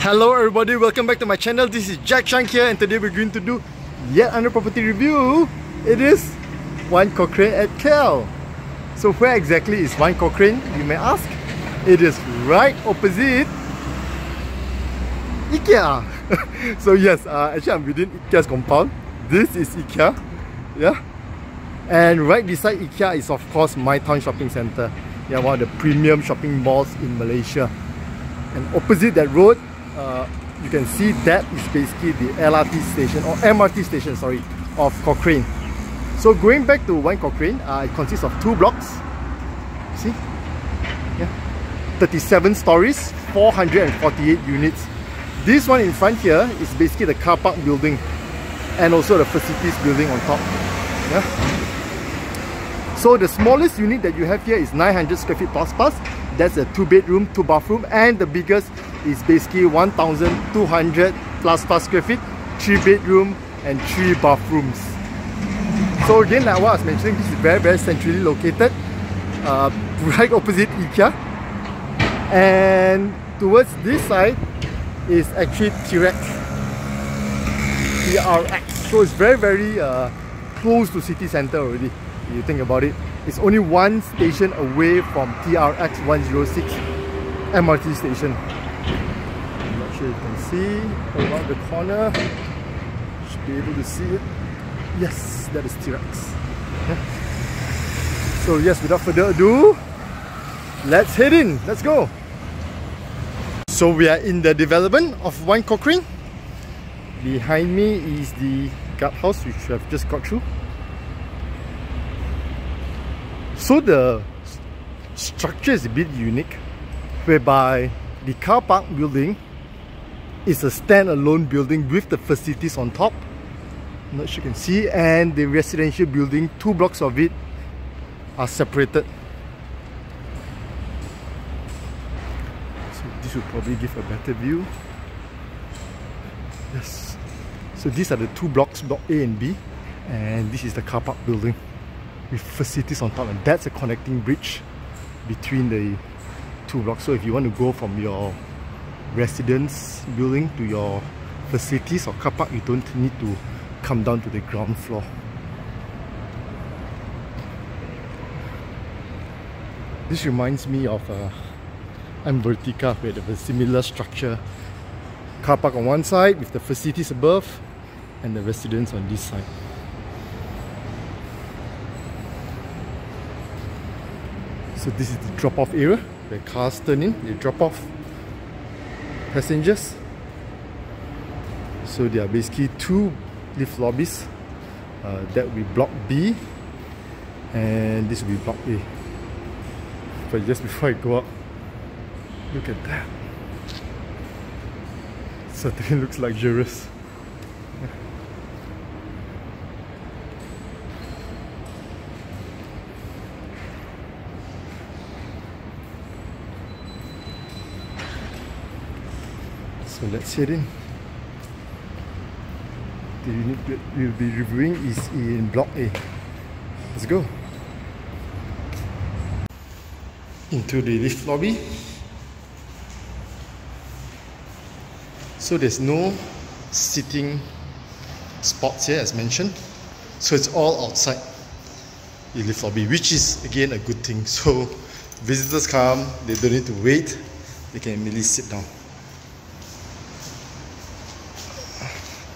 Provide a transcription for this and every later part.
Hello everybody, welcome back to my channel. This is Jack Chang here and today we're going to do yet another property review. It is One Cochrane at KL. So where exactly is One Cochrane, you may ask? It is right opposite IKEA. so yes, uh, actually I'm within IKEA's compound. This is IKEA, yeah. And right beside IKEA is of course My Town Shopping Centre. Yeah, one of the premium shopping malls in Malaysia. And opposite that road, uh, you can see that is basically the LRT station or MRT station, sorry, of Cochrane. So going back to One Cochrane, uh, it consists of two blocks. See? Yeah. 37 stories, 448 units. This one in front here is basically the car park building and also the facilities building on top. Yeah. So the smallest unit that you have here is 900 square feet plus plus. That's a two bedroom, two bathroom and the biggest is basically 1200 plus plus square feet, three bedroom and three bathrooms. So again, like what I was mentioning, this is very very centrally located, uh, right opposite IKEA. And towards this side is actually T-Rex. TRX. So it's very very uh, close to city center already if you think about it. It's only one station away from TRX 106 MRT station. Sure you can see around the corner. Should be able to see it. Yes, that is T-Rex. So yes, without further ado, let's head in. Let's go. So we are in the development of One Cochrane. Behind me is the guardhouse which we have just got through. So the structure is a bit unique whereby the car park building is a standalone building with the facilities on top. Not sure you can see and the residential building two blocks of it are separated. So this will probably give a better view. Yes. So these are the two blocks block A and B and this is the car park building with facilities on top and that's a connecting bridge between the two blocks. So if you want to go from your residence building to your facilities or car park you don't need to come down to the ground floor. This reminds me of uh, Vertica where they have a similar structure. Car park on one side with the facilities above and the residence on this side. So this is the drop-off area where cars turn in, they drop off passengers. So there are basically two lift lobbies. Uh, that will be block B and this will be block A. But just before I go up, look at that. Certainly looks luxurious. So let's head in. The unit that we'll be reviewing is in Block A. Let's go. Into the lift lobby. So there's no sitting spots here as mentioned. So it's all outside the lift lobby, which is again a good thing. So visitors come, they don't need to wait, they can immediately sit down.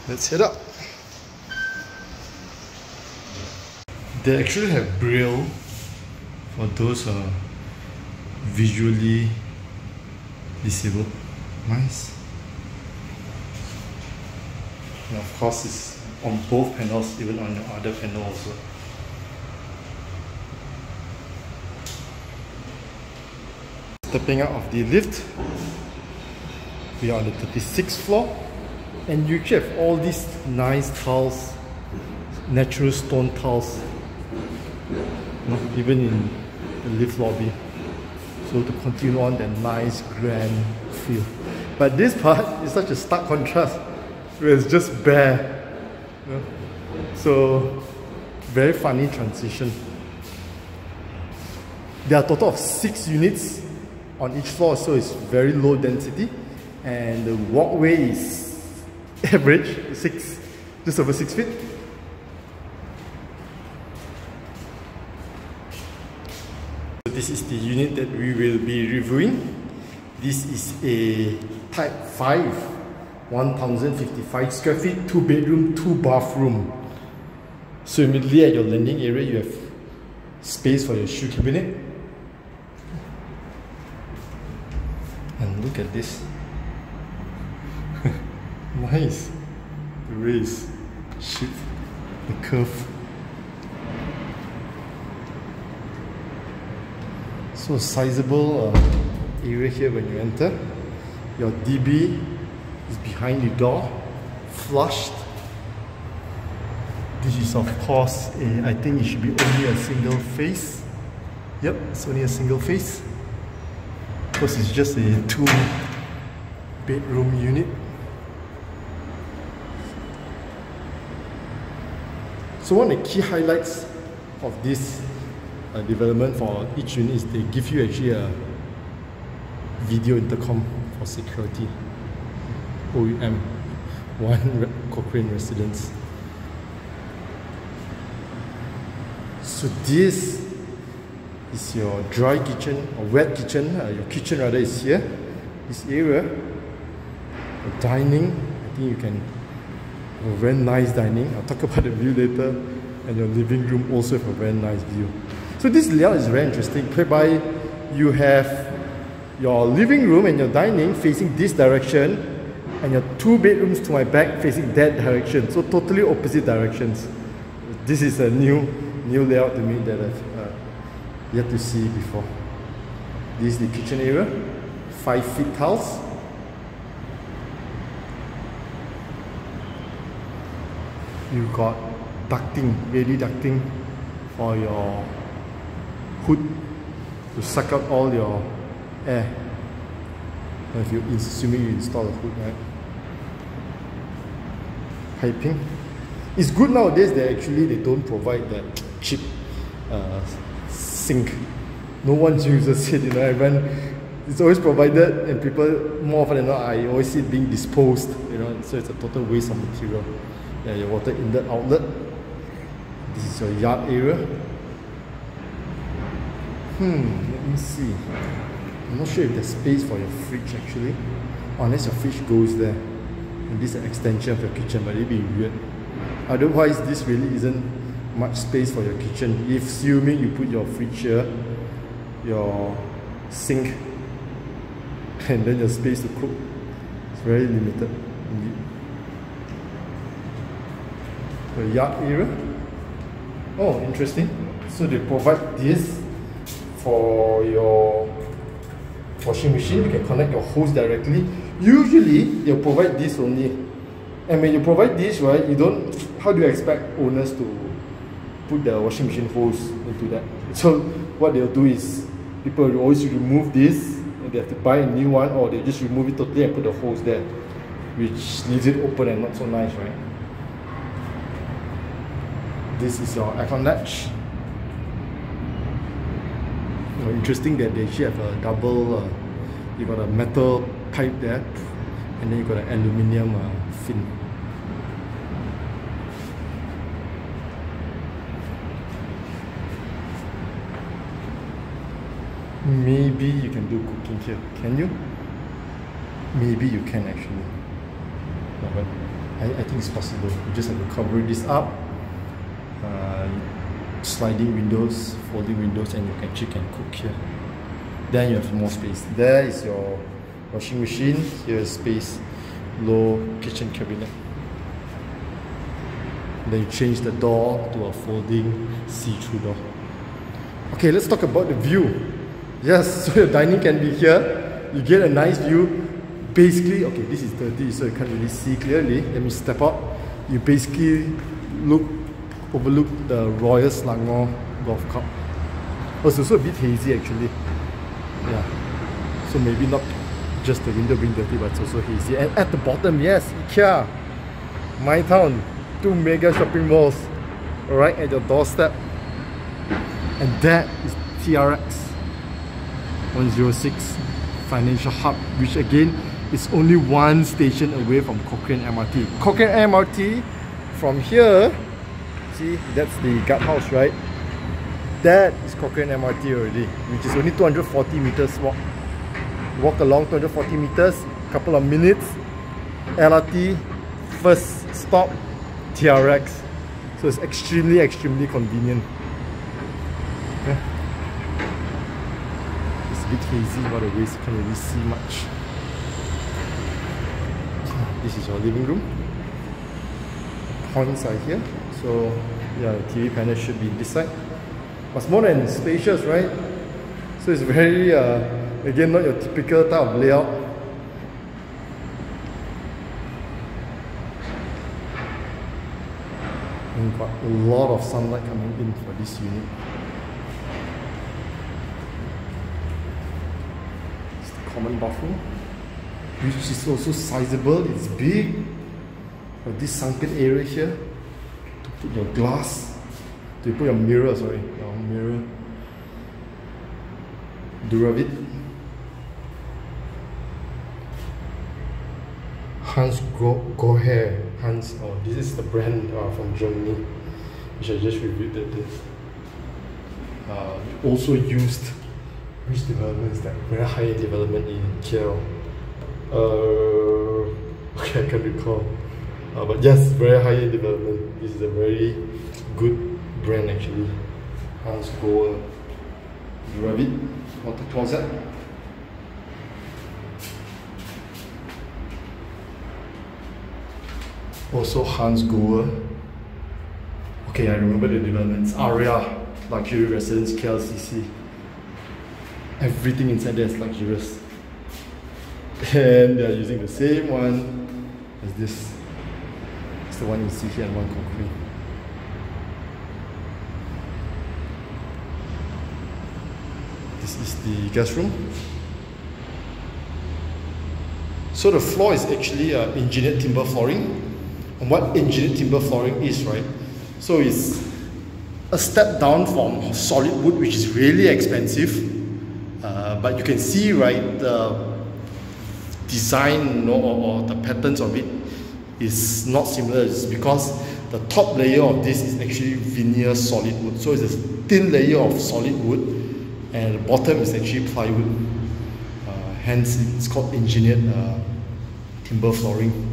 Let's head up. They actually have braille for those uh, visually disabled. Nice. And of course it's on both panels, even on your other panel also. Stepping out of the lift, we are on the 36th floor and you have all these nice tiles natural stone tiles even in the lift lobby. So to continue on that nice grand feel. But this part is such a stark contrast where it's just bare so very funny transition. There are a total of six units on each floor so it's very low density. And the walkway is average, six, just over six feet. So This is the unit that we will be reviewing. This is a Type 5, 1055 square feet, 2 bedroom, 2 bathroom. So immediately at your landing area you have space for your shoe cabinet. And look at this. Nice. The race. Shit. The curve. So sizable uh, area here when you enter. Your DB is behind the door, flushed. This is of course, a, I think it should be only a single face. Yep, it's only a single face. Because it's just a two bedroom unit. So one of the key highlights of this uh, development for each unit is they give you actually a video intercom for security. OEM, one Cochrane residence. So this is your dry kitchen or wet kitchen. Uh, your kitchen rather is here. This area, the dining. I think you can very nice dining. I'll talk about the view later. And your living room also have a very nice view. So this layout is very interesting, whereby you have your living room and your dining facing this direction, and your two bedrooms to my back facing that direction. So totally opposite directions. This is a new new layout to me that I've uh, yet to see before. This is the kitchen area, five feet tiles. You got ducting, really ducting for your hood to suck out all your air. If you assuming you install a hood, right? Piping. It's good nowadays that actually they don't provide that cheap uh, sink. No one uses it, you know. Everyone, it's always provided, and people more often than not, I always see it being disposed, you know. So it's a total waste of material. Yeah, your water inlet outlet. This is your yard area. Hmm, let me see. I'm not sure if there's space for your fridge actually. Unless your fridge goes there. And this is an extension of your kitchen, but it'd be weird. Otherwise, this really isn't much space for your kitchen. If assuming you put your fridge here, your sink, and then your space to cook, it's very limited indeed. The yard area. Oh, interesting. So they provide this for your washing machine. You can connect your hose directly. Usually, they'll provide this only. And when you provide this, right, you don't, how do you expect owners to put the washing machine hose into that? So what they'll do is, people will always remove this, and they have to buy a new one, or they just remove it totally and put the hose there, which leaves it open and not so nice, right? This is your aircon latch. Interesting that they actually have a double, uh, you got a metal pipe there, and then you got an aluminium uh, fin. Maybe you can do cooking here, can you? Maybe you can actually. No, but I, I think it's possible. You just have to cover this up. Uh, sliding windows, folding windows, and you can actually can cook here. Then you have more space. There is your washing machine. Here is space, low kitchen cabinet. Then you change the door to a folding see-through door. Okay, let's talk about the view. Yes, so your dining can be here. You get a nice view. Basically, okay, this is dirty, so you can't really see clearly. Let me step up. You basically look overlook the Royal Selangor Golf Club. Oh, it's also a bit hazy actually. Yeah. So maybe not just the window being dirty, but it's also hazy. And at the bottom, yes, IKEA, my town, two mega shopping malls, right at your doorstep. And that is TRX 106 Financial Hub, which again is only one station away from Cochrane MRT. Cochrane MRT from here, see that's the guardhouse right? That is Cochrane MRT already, which is only 240 meters walk. Walk along 240 meters, couple of minutes, LRT, first stop, TRX. So it's extremely, extremely convenient. Yeah. It's a bit hazy by the ways, you can't really see much. This is your living room. Points are here. So yeah, the TV panel should be this side. But more than spacious, right? So it's very, uh, again, not your typical type of layout. And got a lot of sunlight coming in for this unit. It's the common bathroom which is also sizable, it's big. But this sunken area here, put your glass, to put your mirror, sorry, your mirror. Duravit. Hans Goher. Hans, oh, this is the brand uh, from Germany, which I just reviewed that day. Uh, also used, which development is that? Very high development in KL. Uh, okay, I can't recall. Uh, but yes, very high development. This is a very good brand actually. Hans Grohe Duravit water closet. Also Hansgrohe. Okay, I remember the developments. Aria, luxury residence, KLCC. Everything inside there is luxurious and they are using the same one as this. The one here and one concrete. This is the guest room. So the floor is actually uh, engineered timber flooring. And what engineered timber flooring is, right? So it's a step down from solid wood, which is really expensive. Uh, but you can see, right, the design you know, or, or the patterns of it is not similar. It's because the top layer of this is actually veneer solid wood. So it's a thin layer of solid wood and the bottom is actually plywood. Uh, hence it's called engineered uh, timber flooring.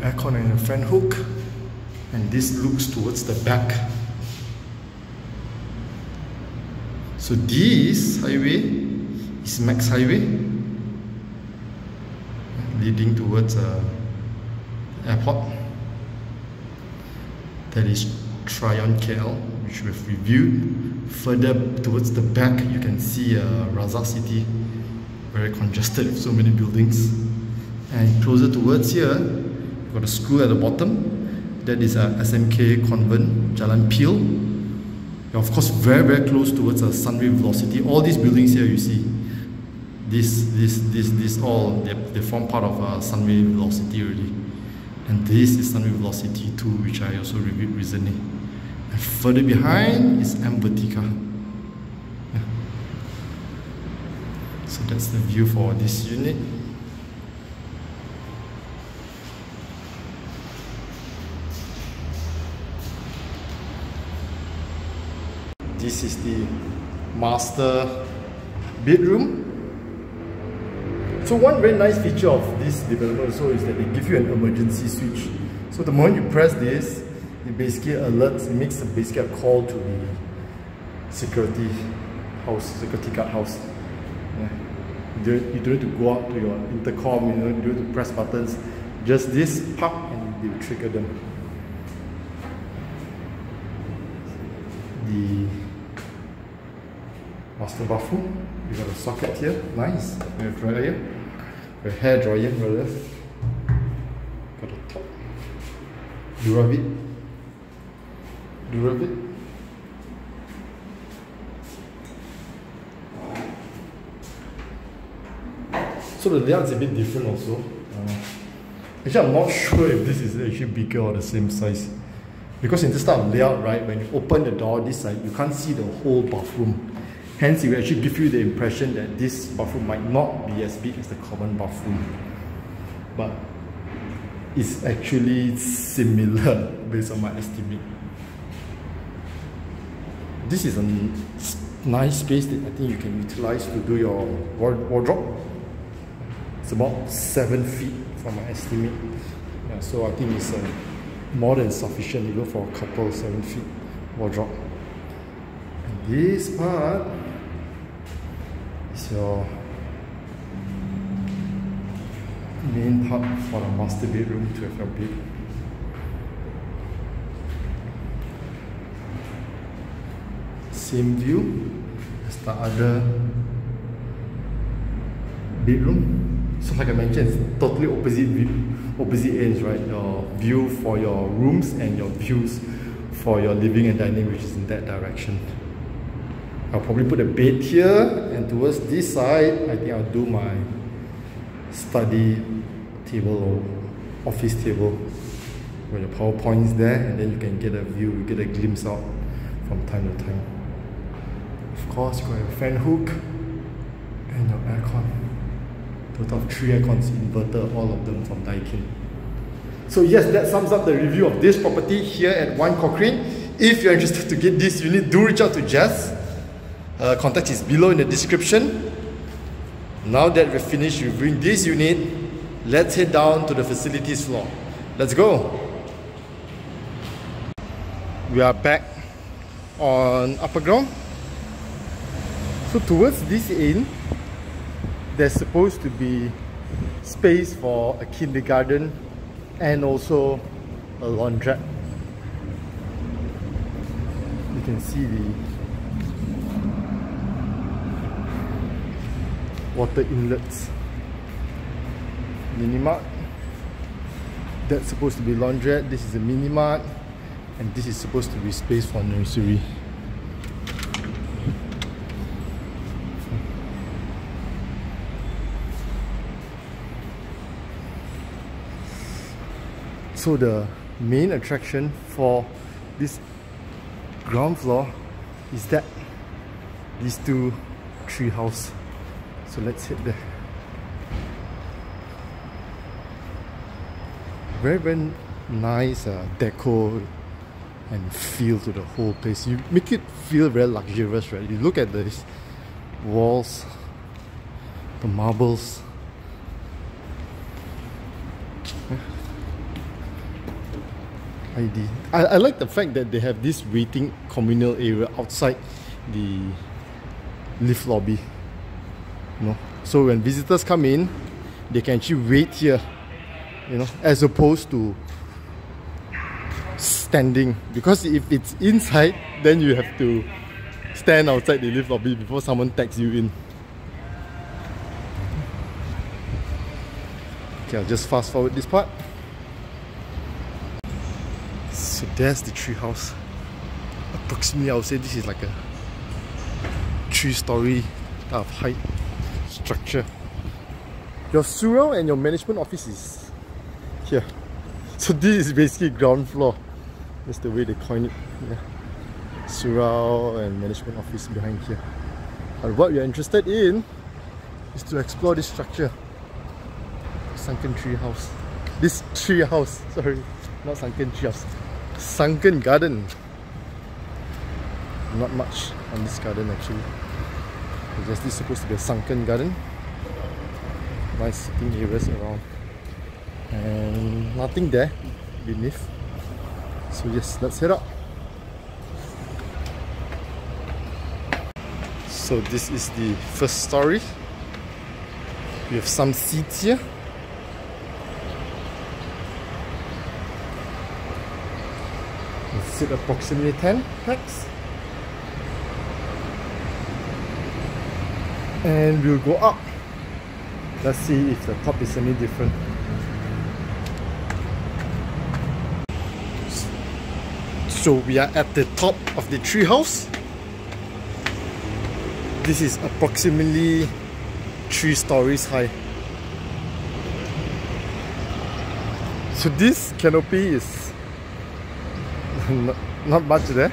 Aircon and a fan hook. And this looks towards the back. So this highway is MEX Highway leading towards uh, airport. That is Trion KL, which we've reviewed. Further towards the back, you can see uh, Razak City, very congested with so many buildings. And closer towards here, you've got a school at the bottom. That is a SMK Convent, Jalan Peel of course very very close towards a sunway velocity all these buildings here you see this this this this all they, they form part of a sunway velocity already. And this is sunway velocity 2 which I also reviewed recently. And further behind is M Vertica. So that's the view for this unit. This is the master bedroom. So one very nice feature of this development also is that they give you an emergency switch. So the moment you press this, it basically alerts, it makes a, basically a call to the security house, security guard house. Yeah. You, don't, you don't need to go out to your intercom, you know, you don't need to press buttons. Just this, pop, and they will trigger them. The master bathroom. You got a socket here, nice. We have dryer, a hair dryer rather. Got a top. Duravit. Duravit. So the layout's a bit different also. Uh, actually, I'm not sure if this is actually bigger or the same size. Because in this type of layout, right, when you open the door this side, you can't see the whole bathroom Hence, it will actually give you the impression that this bathroom might not be as big as the common bathroom. But it's actually similar based on my estimate. This is a nice space that I think you can utilize to do your wardrobe. It's about 7 feet from my estimate. Yeah, so I think it's uh, more than sufficient even for a couple 7 feet wardrobe. And this part your main part for the master bedroom to have your bed. Same view as the other bedroom. So like I mentioned, it's totally opposite view, opposite ends, right? Your view for your rooms and your views for your living and dining, which is in that direction. I'll probably put a bed here and towards this side, I think I'll do my study table or office table where your PowerPoint's there and then you can get a view, you get a glimpse out from time to time. Of course, you got your fan hook and your aircon. Total of three aircons, inverter, all of them from Daikin. So yes, that sums up the review of this property here at One Cochrane. If you're interested to get this unit, do reach out to Jess. Uh, contact is below in the description. Now that we've finished reviewing this unit, let's head down to the facilities floor. Let's go. We are back on upper ground. So towards this end, there's supposed to be space for a kindergarten and also a laundrette. You can see the water inlets. Minimart. That's supposed to be laundrette. This is a minimart. And this is supposed to be space for nursery. So the main attraction for this ground floor is that these two tree house so let's hit there. Very, very nice uh, deco and feel to the whole place. You make it feel very luxurious, right? You look at these walls, the marbles. ID. I, I like the fact that they have this waiting communal area outside the lift lobby you know. So when visitors come in they can actually wait here you know as opposed to standing. Because if it's inside then you have to stand outside the lift lobby before someone tags you in. Okay I'll just fast forward this part. So there's the tree house approximately I would say this is like a three story type of height structure. Your surround and your management office is here. So this is basically ground floor. That's the way they coin it. Yeah. And management office behind here. But what we are interested in is to explore this structure. Sunken tree house. This tree house, sorry, not sunken tree house. Sunken garden. Not much on this garden actually. Guess this is supposed to be a sunken garden. Nice sitting areas around. And nothing there beneath. So yes, let's head up. So this is the first story. We have some seats here. Sit approximately 10 packs. And we'll go up. Let's see if the top is any different. So we are at the top of the tree house this is approximately three stories high. So this canopy is not, not much there.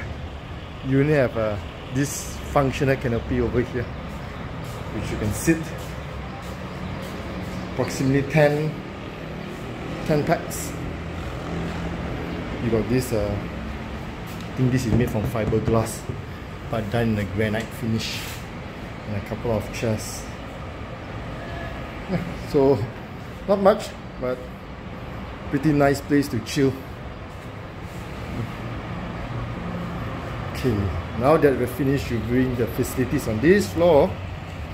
You only have a this functional canopy over here, which you can sit. Approximately 10, 10 packs. You got this, uh, I think this is made from fiberglass, but done in a granite finish. And a couple of chairs. So, not much, but pretty nice place to chill. Okay, now that we're finished reviewing the facilities on this floor,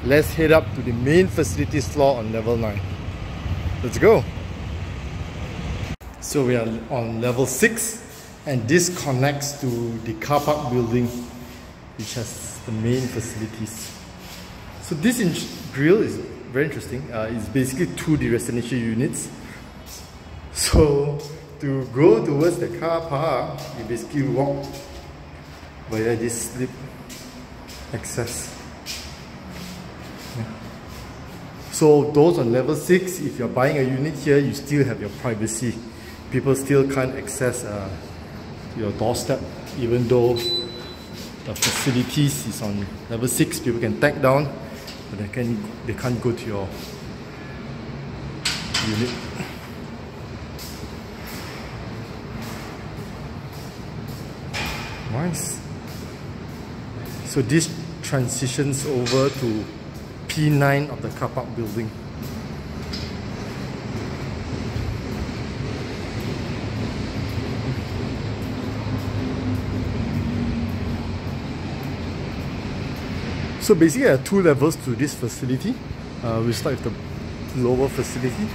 let's head up to the main facilities floor on level 9. Let's go! So we are on level 6 and this connects to the car park building which has the main facilities. So this grill is very interesting. Uh, it's basically two the residential units. So to go towards the car park, you basically walk via this slip access. So those on level 6, if you're buying a unit here, you still have your privacy. People still can't access uh, your doorstep, even though the facilities is on level 6, people can tag down, but they, can, they can't go to your unit. Nice. So this transitions over to P9 of the car park building. So basically there are two levels to this facility. Uh, we start with the lower facility.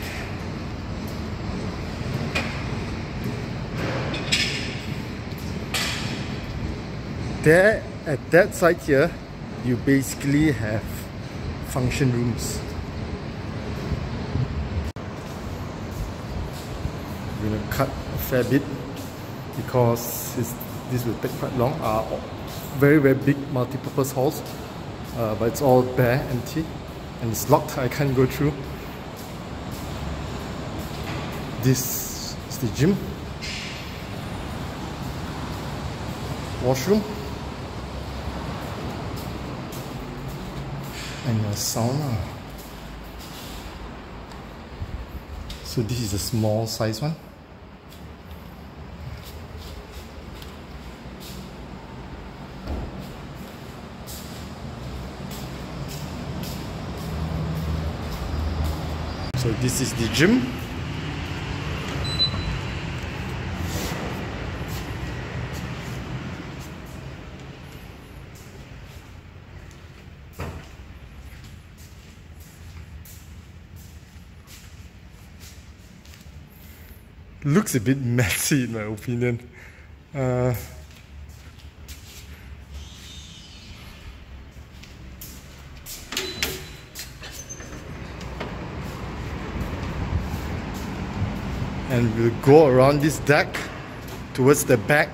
There, at that side here, you basically have function rooms. I'm gonna cut a fair bit because this will take quite long. Uh, very very big multi-purpose halls, uh, but it's all bare, empty, and it's locked. I can't go through. This is the gym, washroom. And a sauna. So this is a small size one. So this is the gym. Looks a bit messy in my opinion. Uh, and we'll go around this deck towards the back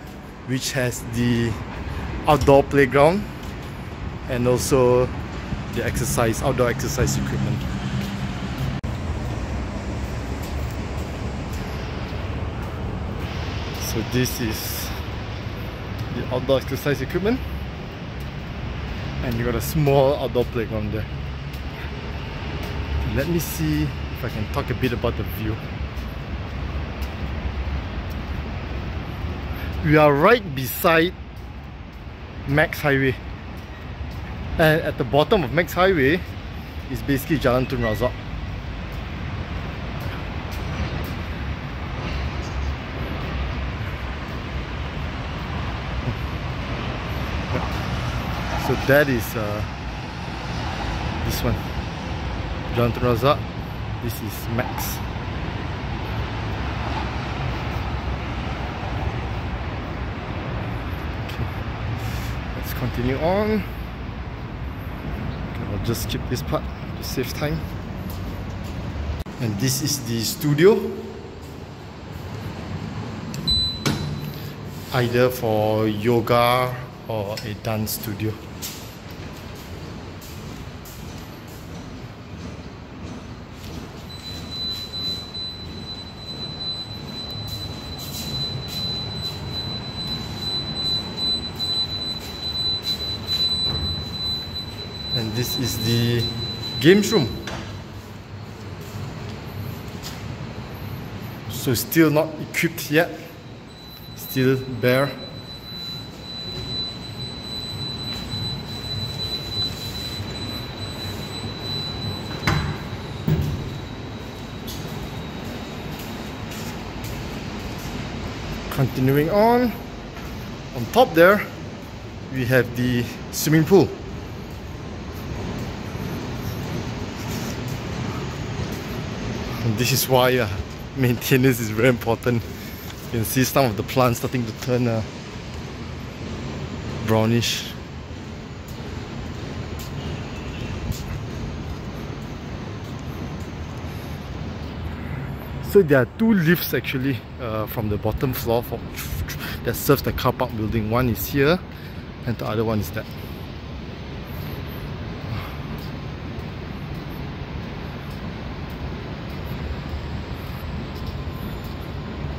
which has the outdoor playground and also the exercise outdoor exercise equipment So this is the outdoor exercise equipment and you got a small outdoor playground there. Let me see if I can talk a bit about the view. We are right beside MEX Highway and at the bottom of MEX Highway is basically Jalan Tun Razak. So that is uh, this one, Tun Razak. This is MEX. Okay. Let's continue on. Okay, I'll just skip this part to save time. And this is the studio. Either for yoga or a dance studio. is the games room. So still not equipped yet. Still bare. Continuing on, on top there, we have the swimming pool. This is why uh, maintenance is very important. You can see some of the plants starting to turn uh, brownish. So there are two lifts actually uh, from the bottom floor for, that serves the car park building. One is here and the other one is that.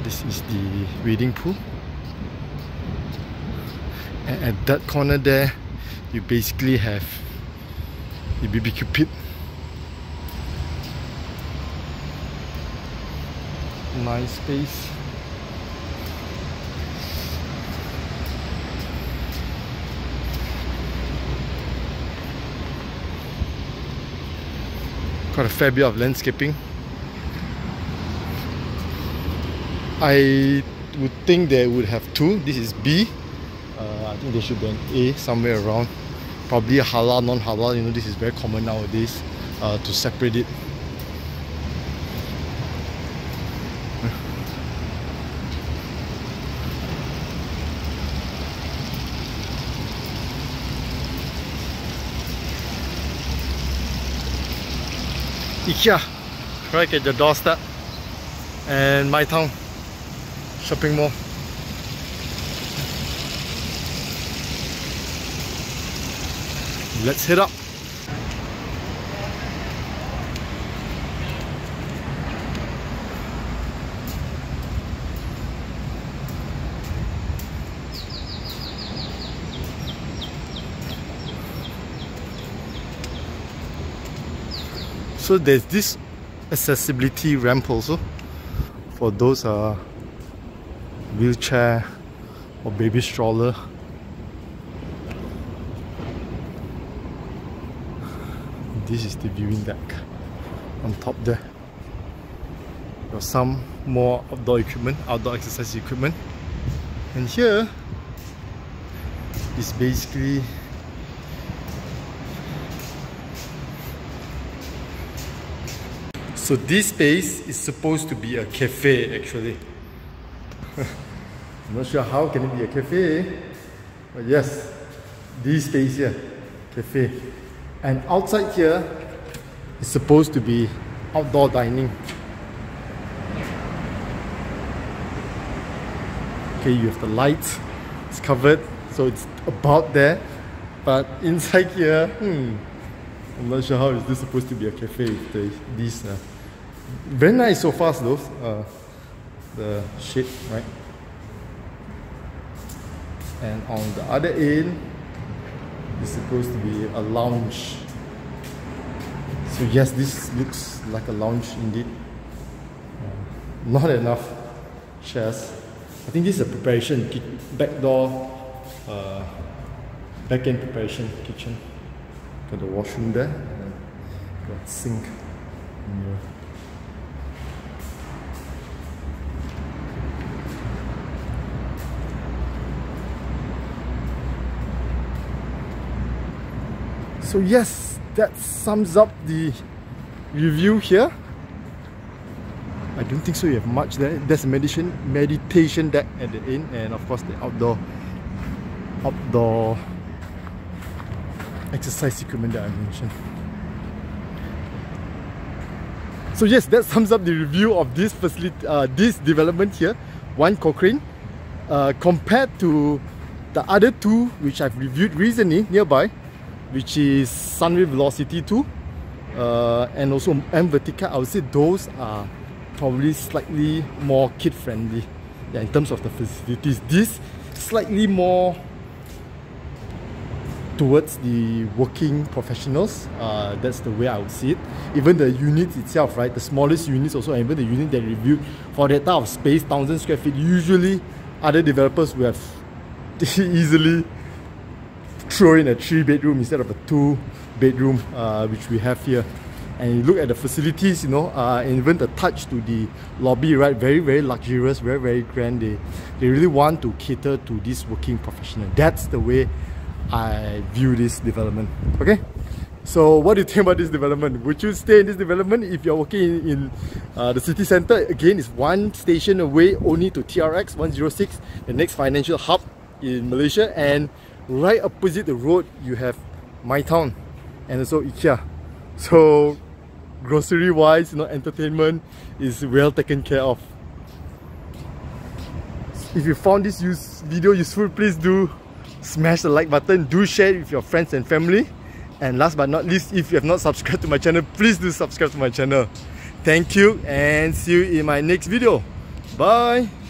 This is the wading pool. And at that corner there, you basically have the BBQ pit. Nice space. Quite a fair bit of landscaping I would think they would have two. This is B. Uh, I think there should be an A somewhere around. Probably halal non-halal you know this is very common nowadays uh, to separate it. IKEA right at the doorstep and my town shopping mall. Let's head up. So there's this accessibility ramp also for those uh, wheelchair or baby stroller. This is the viewing deck on top there. Got some more outdoor equipment outdoor exercise equipment. And here is basically So this space is supposed to be a cafe actually. I'm not sure how can it be a cafe, but yes, this space here, cafe. And outside here is supposed to be outdoor dining. Okay, you have the lights, it's covered, so it's about there. But inside here, hmm, I'm not sure how is this supposed to be a cafe the, these uh, very nice so far though. Uh, the shape, right? And on the other end, it's supposed to be a lounge. So yes, this looks like a lounge indeed. Uh, not enough chairs. I think this is a preparation back door, uh, back end preparation kitchen. Got the washroom there, and got sink. So yes, that sums up the review here. I don't think so you have much there. There's a meditation meditation deck at the end and of course the outdoor outdoor exercise equipment that I mentioned. So yes, that sums up the review of this facility, uh, this development here, One Cochrane, uh, compared to the other two which I've reviewed recently nearby which is Sunway Velocity 2 uh, and also M Vertica. I would say those are probably slightly more kid friendly yeah, in terms of the facilities. This slightly more towards the working professionals. Uh, that's the way I would see it. Even the unit itself, right? The smallest units also, and even the unit that reviewed for that type of space, thousand square feet. Usually, other developers will have easily throw in a three bedroom instead of a two bedroom, uh, which we have here. And you look at the facilities, you know, uh, and even the touch to the lobby, right? Very, very luxurious, very, very grand. They, they really want to cater to this working professional. That's the way I view this development. Okay. So what do you think about this development? Would you stay in this development if you're working in, in uh, the city center? Again, it's one station away only to TRX 106, the next financial hub in Malaysia. And right opposite the road, you have My Town and also IKEA. So grocery wise, you know, entertainment is well taken care of. If you found this use video useful, please do smash the like button, do share it with your friends and family. And last but not least, if you have not subscribed to my channel, please do subscribe to my channel. Thank you and see you in my next video. Bye!